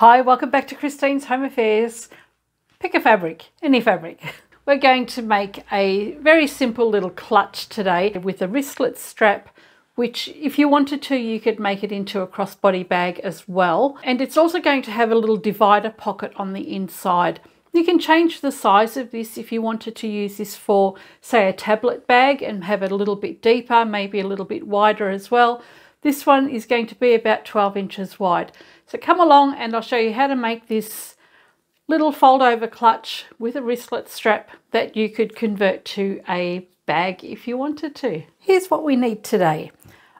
Hi, welcome back to Christine's Home Affairs. Pick a fabric, any fabric. We're going to make a very simple little clutch today with a wristlet strap which if you wanted to you could make it into a crossbody bag as well and it's also going to have a little divider pocket on the inside you can change the size of this if you wanted to use this for, say, a tablet bag and have it a little bit deeper, maybe a little bit wider as well. This one is going to be about 12 inches wide. So come along and I'll show you how to make this little fold over clutch with a wristlet strap that you could convert to a bag if you wanted to. Here's what we need today.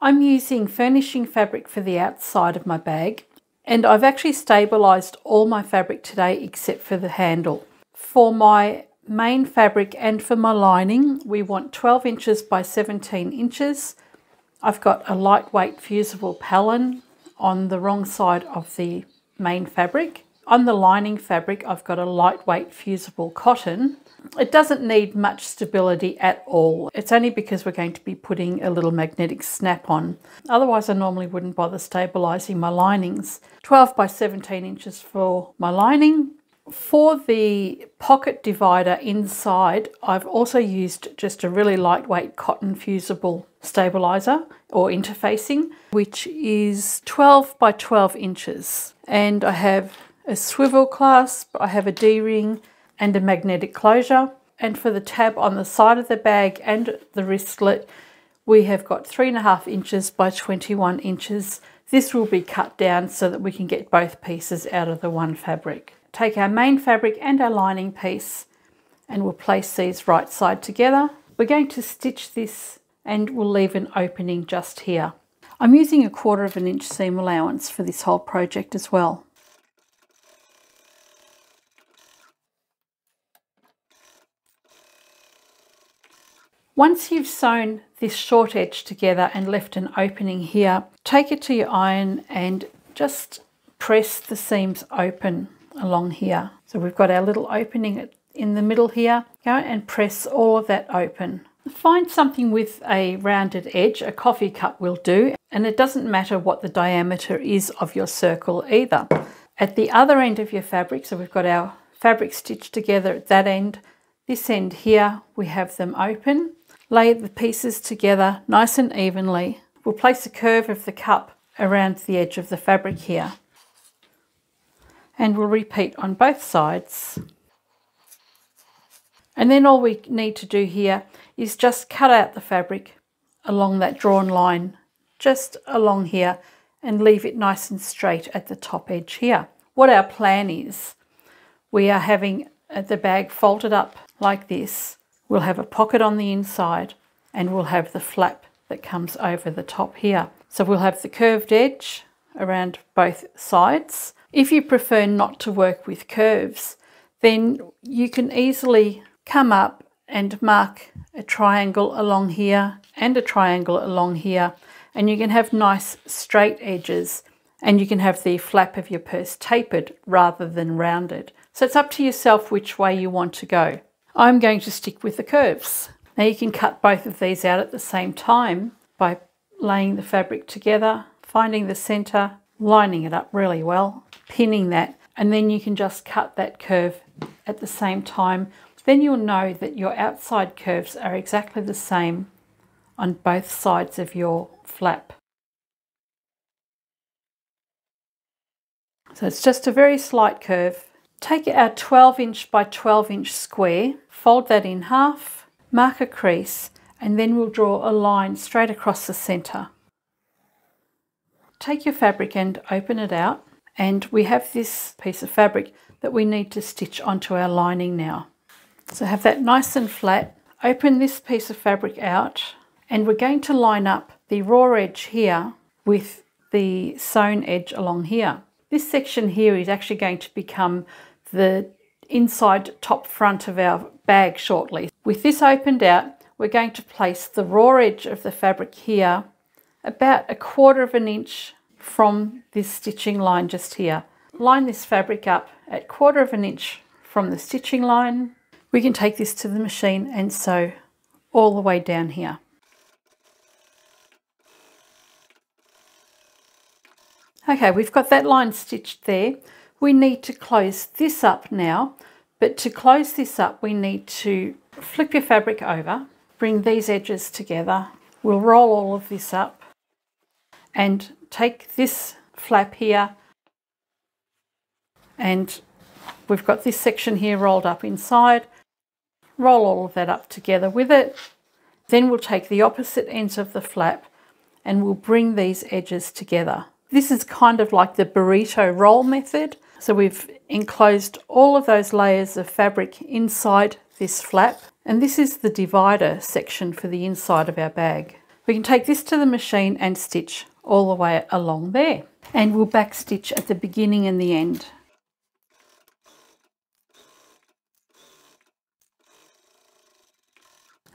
I'm using furnishing fabric for the outside of my bag and I've actually stabilised all my fabric today except for the handle. For my main fabric and for my lining, we want 12 inches by 17 inches. I've got a lightweight fusible Pellon on the wrong side of the main fabric. On the lining fabric, I've got a lightweight fusible cotton it doesn't need much stability at all. It's only because we're going to be putting a little magnetic snap on. Otherwise I normally wouldn't bother stabilising my linings. 12 by 17 inches for my lining. For the pocket divider inside, I've also used just a really lightweight cotton fusible stabilizer or interfacing, which is 12 by 12 inches. And I have a swivel clasp, I have a D-ring, and a magnetic closure. And for the tab on the side of the bag and the wristlet, we have got three and a half inches by 21 inches. This will be cut down so that we can get both pieces out of the one fabric. Take our main fabric and our lining piece and we'll place these right side together. We're going to stitch this and we'll leave an opening just here. I'm using a quarter of an inch seam allowance for this whole project as well. Once you've sewn this short edge together and left an opening here, take it to your iron and just press the seams open along here. So we've got our little opening in the middle here. Go and press all of that open. Find something with a rounded edge, a coffee cup will do, and it doesn't matter what the diameter is of your circle either. At the other end of your fabric, so we've got our fabric stitched together at that end, this end here, we have them open Lay the pieces together nice and evenly. We'll place a curve of the cup around the edge of the fabric here. And we'll repeat on both sides. And then all we need to do here is just cut out the fabric along that drawn line, just along here, and leave it nice and straight at the top edge here. What our plan is, we are having uh, the bag folded up like this We'll have a pocket on the inside and we'll have the flap that comes over the top here. So we'll have the curved edge around both sides. If you prefer not to work with curves, then you can easily come up and mark a triangle along here and a triangle along here and you can have nice straight edges and you can have the flap of your purse tapered rather than rounded. So it's up to yourself which way you want to go. I'm going to stick with the curves. Now you can cut both of these out at the same time by laying the fabric together, finding the center, lining it up really well, pinning that, and then you can just cut that curve at the same time. Then you'll know that your outside curves are exactly the same on both sides of your flap. So it's just a very slight curve Take our 12 inch by 12 inch square, fold that in half, mark a crease, and then we'll draw a line straight across the centre. Take your fabric and open it out, and we have this piece of fabric that we need to stitch onto our lining now. So have that nice and flat, open this piece of fabric out, and we're going to line up the raw edge here with the sewn edge along here. This section here is actually going to become the inside top front of our bag shortly. With this opened out, we're going to place the raw edge of the fabric here about a quarter of an inch from this stitching line just here. Line this fabric up at quarter of an inch from the stitching line. We can take this to the machine and sew all the way down here. Okay, we've got that line stitched there. We need to close this up now, but to close this up, we need to flip your fabric over, bring these edges together. We'll roll all of this up and take this flap here and we've got this section here rolled up inside. Roll all of that up together with it. Then we'll take the opposite ends of the flap and we'll bring these edges together. This is kind of like the burrito roll method. So we've enclosed all of those layers of fabric inside this flap and this is the divider section for the inside of our bag. We can take this to the machine and stitch all the way along there and we'll back stitch at the beginning and the end.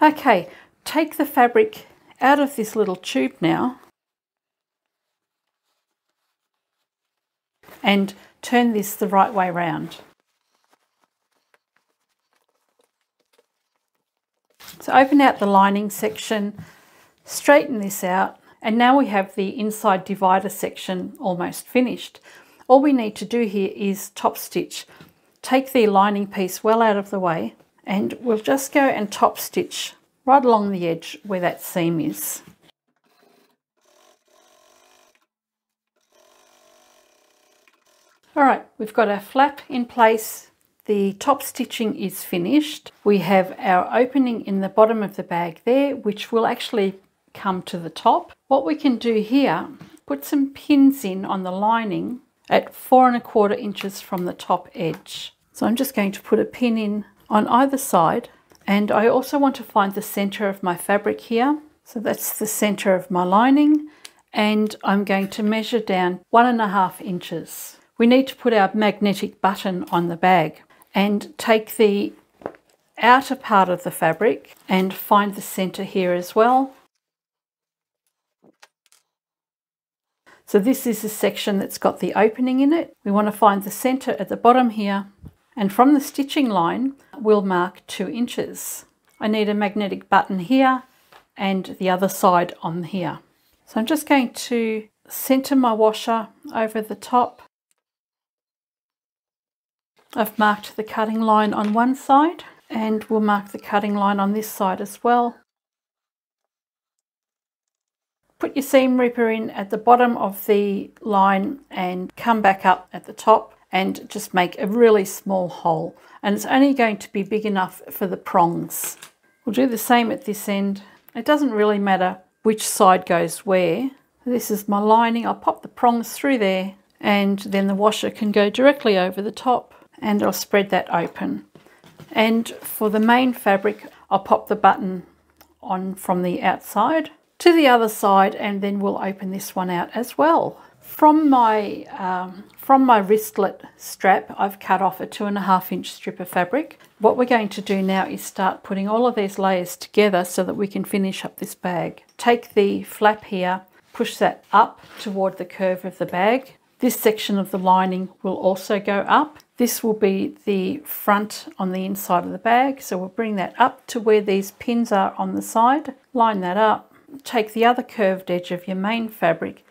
Okay, take the fabric out of this little tube now and turn this the right way round. So open out the lining section, straighten this out, and now we have the inside divider section almost finished. All we need to do here is top stitch. Take the lining piece well out of the way and we'll just go and top stitch right along the edge where that seam is. All right, we've got our flap in place. The top stitching is finished. We have our opening in the bottom of the bag there, which will actually come to the top. What we can do here, put some pins in on the lining at four and a quarter inches from the top edge. So I'm just going to put a pin in on either side. And I also want to find the center of my fabric here. So that's the center of my lining. And I'm going to measure down one and a half inches we need to put our magnetic button on the bag and take the outer part of the fabric and find the center here as well. So this is the section that's got the opening in it. We want to find the center at the bottom here and from the stitching line we'll mark two inches. I need a magnetic button here and the other side on here. So I'm just going to center my washer over the top I've marked the cutting line on one side and we'll mark the cutting line on this side as well. Put your seam ripper in at the bottom of the line and come back up at the top and just make a really small hole. And it's only going to be big enough for the prongs. We'll do the same at this end. It doesn't really matter which side goes where. This is my lining. I'll pop the prongs through there and then the washer can go directly over the top and I'll spread that open. And for the main fabric, I'll pop the button on from the outside to the other side and then we'll open this one out as well. From my, um, from my wristlet strap, I've cut off a two and a half inch strip of fabric. What we're going to do now is start putting all of these layers together so that we can finish up this bag. Take the flap here, push that up toward the curve of the bag. This section of the lining will also go up this will be the front on the inside of the bag. So we'll bring that up to where these pins are on the side. Line that up. Take the other curved edge of your main fabric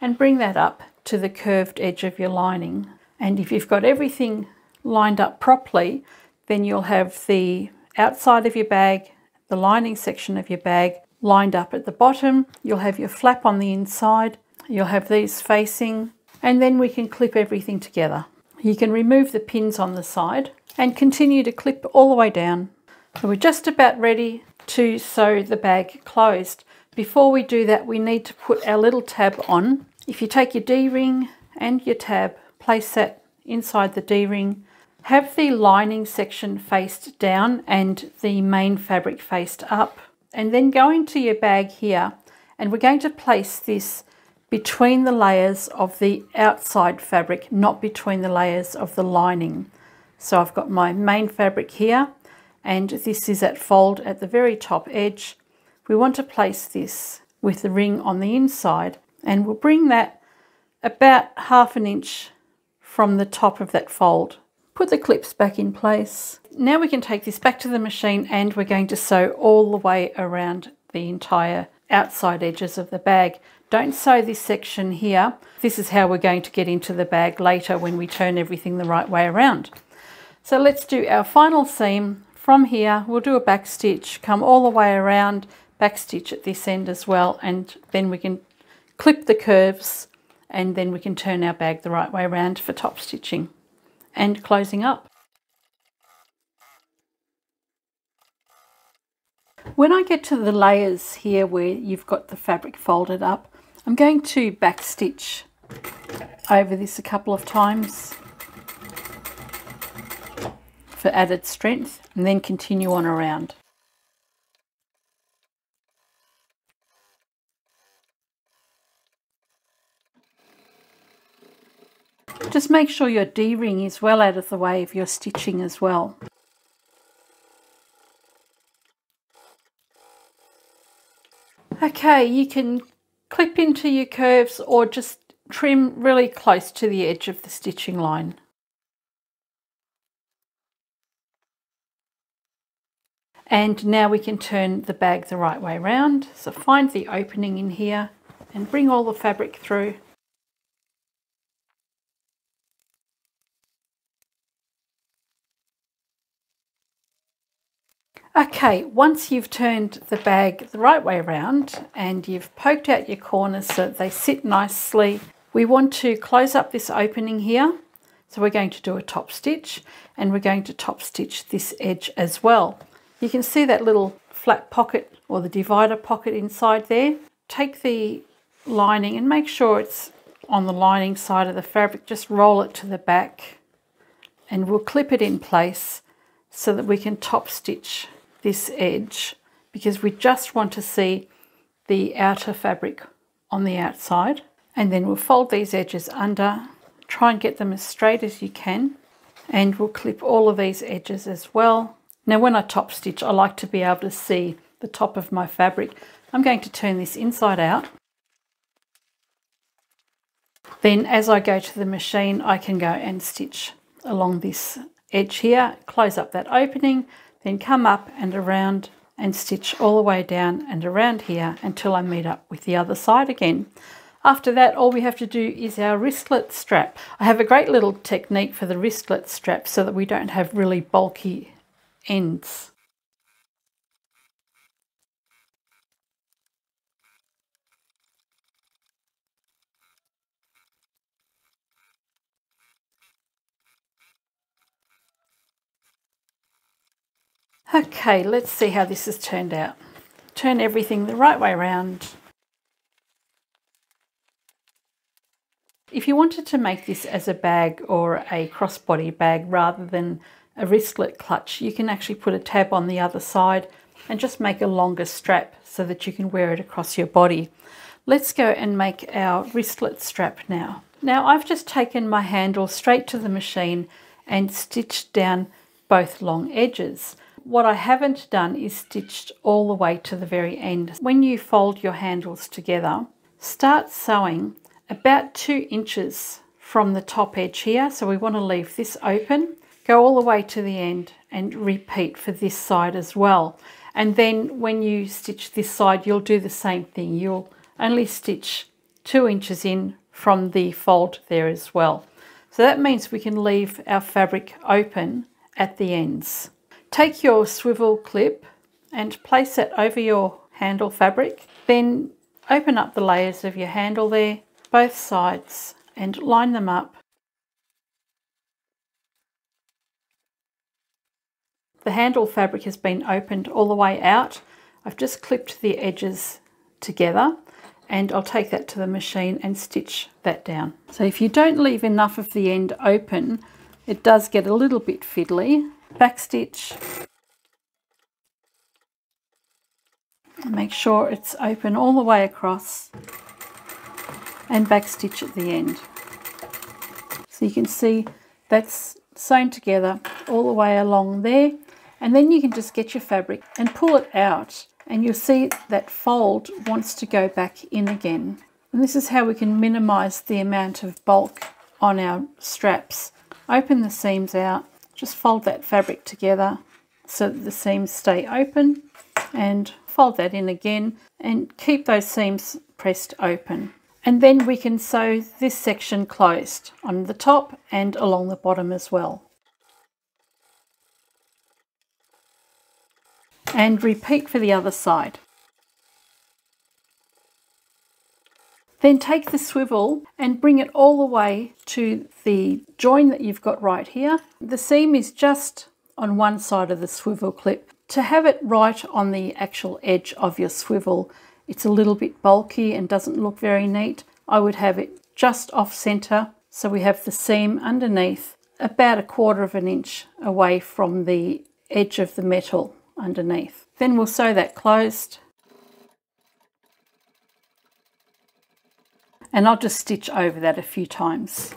and bring that up to the curved edge of your lining. And if you've got everything lined up properly, then you'll have the outside of your bag, the lining section of your bag lined up at the bottom. You'll have your flap on the inside. You'll have these facing and then we can clip everything together. You can remove the pins on the side and continue to clip all the way down. So we're just about ready to sew the bag closed. Before we do that, we need to put our little tab on. If you take your D-ring and your tab, place that inside the D-ring, have the lining section faced down and the main fabric faced up. And then go into your bag here and we're going to place this between the layers of the outside fabric, not between the layers of the lining. So I've got my main fabric here and this is at fold at the very top edge. We want to place this with the ring on the inside and we'll bring that about half an inch from the top of that fold. Put the clips back in place. Now we can take this back to the machine and we're going to sew all the way around the entire outside edges of the bag. Don't sew this section here. This is how we're going to get into the bag later when we turn everything the right way around. So let's do our final seam from here. We'll do a back stitch, come all the way around, back stitch at this end as well, and then we can clip the curves and then we can turn our bag the right way around for top stitching and closing up. When I get to the layers here where you've got the fabric folded up, I'm going to backstitch over this a couple of times for added strength and then continue on around. Just make sure your D-ring is well out of the way of your stitching as well. Okay, you can clip into your curves or just trim really close to the edge of the stitching line. And now we can turn the bag the right way around. So find the opening in here and bring all the fabric through. Okay, once you've turned the bag the right way around and you've poked out your corners so they sit nicely, we want to close up this opening here. So we're going to do a top stitch and we're going to top stitch this edge as well. You can see that little flat pocket or the divider pocket inside there. Take the lining and make sure it's on the lining side of the fabric. Just roll it to the back and we'll clip it in place so that we can top stitch this edge because we just want to see the outer fabric on the outside. And then we'll fold these edges under try and get them as straight as you can and we'll clip all of these edges as well. Now when I top stitch I like to be able to see the top of my fabric. I'm going to turn this inside out. Then as I go to the machine I can go and stitch along this edge here close up that opening then come up and around and stitch all the way down and around here until I meet up with the other side again. After that, all we have to do is our wristlet strap. I have a great little technique for the wristlet strap so that we don't have really bulky ends. Okay, let's see how this has turned out. Turn everything the right way around. If you wanted to make this as a bag or a crossbody bag rather than a wristlet clutch, you can actually put a tab on the other side and just make a longer strap so that you can wear it across your body. Let's go and make our wristlet strap now. Now I've just taken my handle straight to the machine and stitched down both long edges. What I haven't done is stitched all the way to the very end. When you fold your handles together, start sewing about two inches from the top edge here. So we want to leave this open, go all the way to the end and repeat for this side as well. And then when you stitch this side, you'll do the same thing. You'll only stitch two inches in from the fold there as well. So that means we can leave our fabric open at the ends. Take your swivel clip and place it over your handle fabric. Then open up the layers of your handle there, both sides, and line them up. The handle fabric has been opened all the way out. I've just clipped the edges together and I'll take that to the machine and stitch that down. So if you don't leave enough of the end open, it does get a little bit fiddly back stitch make sure it's open all the way across and back stitch at the end. So you can see that's sewn together all the way along there. And then you can just get your fabric and pull it out and you'll see that fold wants to go back in again. And this is how we can minimize the amount of bulk on our straps. Open the seams out just fold that fabric together so that the seams stay open and fold that in again and keep those seams pressed open. And then we can sew this section closed on the top and along the bottom as well. And repeat for the other side. Then take the swivel and bring it all the way to the join that you've got right here. The seam is just on one side of the swivel clip. To have it right on the actual edge of your swivel, it's a little bit bulky and doesn't look very neat. I would have it just off center so we have the seam underneath about a quarter of an inch away from the edge of the metal underneath. Then we'll sew that closed and I'll just stitch over that a few times.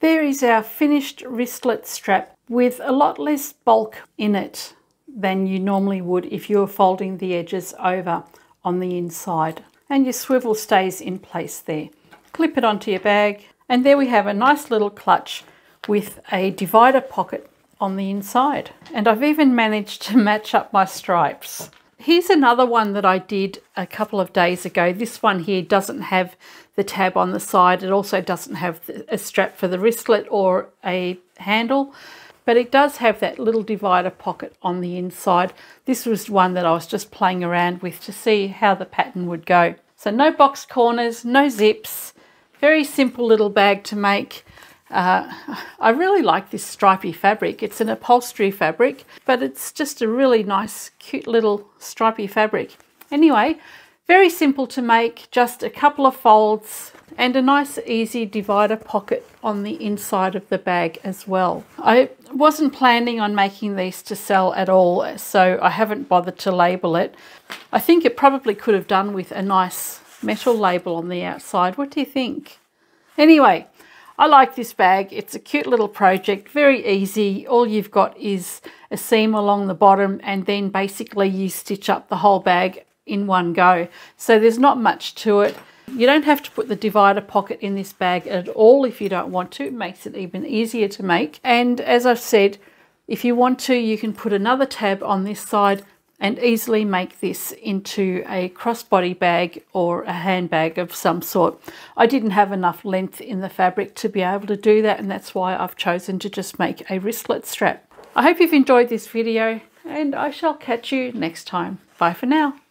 There is our finished wristlet strap with a lot less bulk in it than you normally would if you were folding the edges over on the inside and your swivel stays in place there. Clip it onto your bag and there we have a nice little clutch with a divider pocket on the inside and I've even managed to match up my stripes. Here's another one that I did a couple of days ago. This one here doesn't have the tab on the side. It also doesn't have a strap for the wristlet or a handle, but it does have that little divider pocket on the inside. This was one that I was just playing around with to see how the pattern would go. So no box corners, no zips, very simple little bag to make. Uh, I really like this stripy fabric. It's an upholstery fabric, but it's just a really nice, cute little stripy fabric. Anyway, very simple to make, just a couple of folds and a nice easy divider pocket on the inside of the bag as well. I wasn't planning on making these to sell at all, so I haven't bothered to label it. I think it probably could have done with a nice metal label on the outside. What do you think? Anyway, I like this bag. It's a cute little project, very easy. All you've got is a seam along the bottom and then basically you stitch up the whole bag in one go. So there's not much to it. You don't have to put the divider pocket in this bag at all if you don't want to. It makes it even easier to make. And as I've said, if you want to, you can put another tab on this side and easily make this into a crossbody bag or a handbag of some sort. I didn't have enough length in the fabric to be able to do that and that's why I've chosen to just make a wristlet strap. I hope you've enjoyed this video and I shall catch you next time. Bye for now.